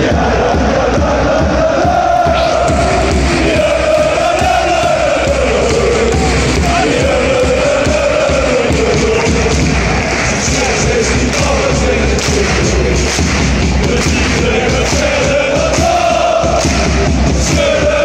Yeah. Shut up!